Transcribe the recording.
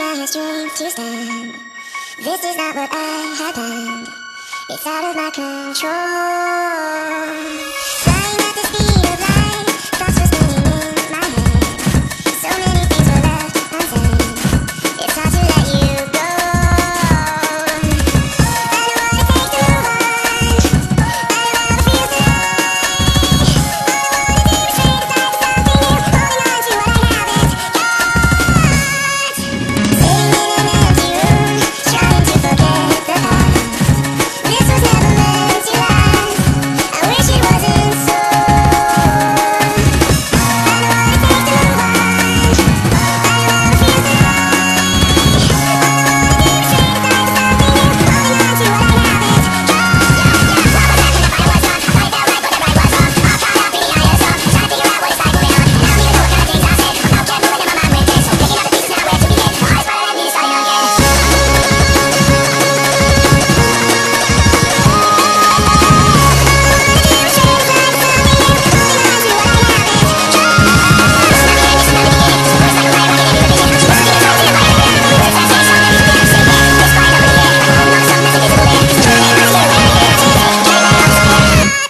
I my strength to stand. This is not what I had planned. It's out of my control.